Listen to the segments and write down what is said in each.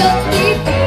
show you.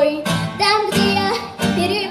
землей, там, где я перебежала.